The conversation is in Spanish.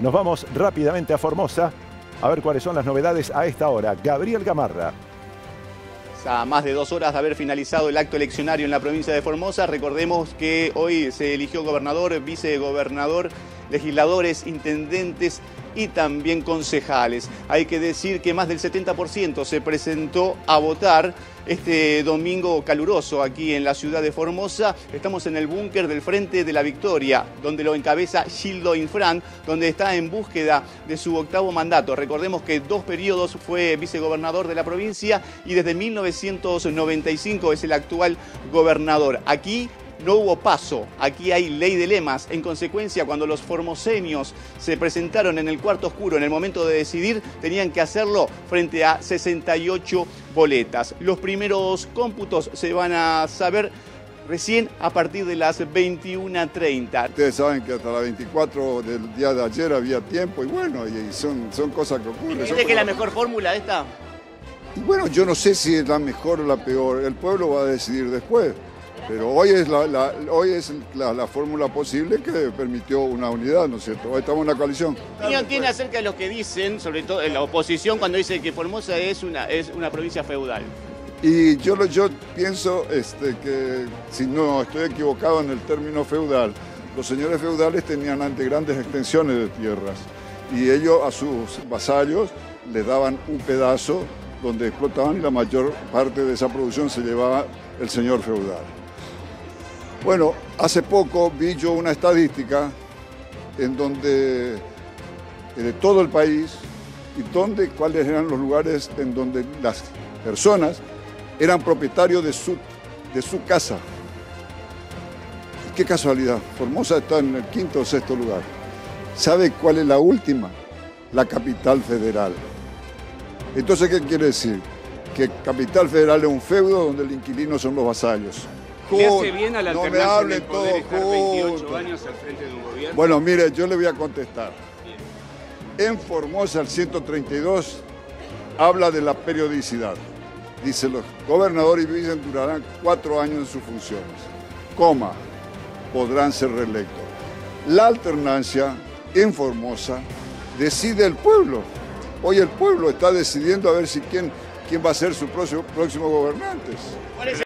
Nos vamos rápidamente a Formosa a ver cuáles son las novedades a esta hora. Gabriel Gamarra. A más de dos horas de haber finalizado el acto eleccionario en la provincia de Formosa, recordemos que hoy se eligió gobernador, vicegobernador, legisladores, intendentes y también concejales. Hay que decir que más del 70% se presentó a votar este domingo caluroso aquí en la ciudad de Formosa. Estamos en el búnker del Frente de la Victoria, donde lo encabeza Gildo Infran, donde está en búsqueda de su octavo mandato. Recordemos que dos periodos fue vicegobernador de la provincia y desde 1995 es el actual gobernador. Aquí no hubo paso. Aquí hay ley de lemas. En consecuencia, cuando los formoseños se presentaron en el cuarto oscuro en el momento de decidir, tenían que hacerlo frente a 68 boletas. Los primeros cómputos se van a saber recién a partir de las 21.30. Ustedes saben que hasta las 24 del día de ayer había tiempo y bueno, y son, son cosas que ocurren. ¿Cree que es la mejor fórmula esta? Y bueno, yo no sé si es la mejor o la peor. El pueblo va a decidir después. Pero hoy es la, hoy es la, fórmula posible que permitió una unidad, ¿no es cierto? Hoy estamos en una coalición. ¿Qué opinión tiene acerca de lo que dicen, sobre todo en la oposición, cuando dice que Formosa es una, es una provincia feudal? Y yo, yo pienso este, que, si no estoy equivocado en el término feudal, los señores feudales tenían antes grandes extensiones de tierras y ellos a sus vasallos les daban un pedazo donde explotaban y la mayor parte de esa producción se llevaba el señor feudal. Bueno, hace poco vi yo una estadística en donde eh, de todo el país y donde, cuáles eran los lugares en donde las personas eran propietarios de su, de su casa. Qué casualidad, Formosa está en el quinto o sexto lugar. ¿Sabe cuál es la última? La capital federal. Entonces, ¿qué quiere decir? Que capital federal es un feudo donde el inquilino son los vasallos. ¿Le hace bien a la no me hable todo 28 años al frente de un gobierno? Bueno, mire, yo le voy a contestar. En Formosa, el 132 habla de la periodicidad. Dice, los gobernadores y vice durarán cuatro años en sus funciones. Coma, podrán ser reelectos. La alternancia en Formosa decide el pueblo. Hoy el pueblo está decidiendo a ver si quién, quién va a ser su próximo, próximo gobernante.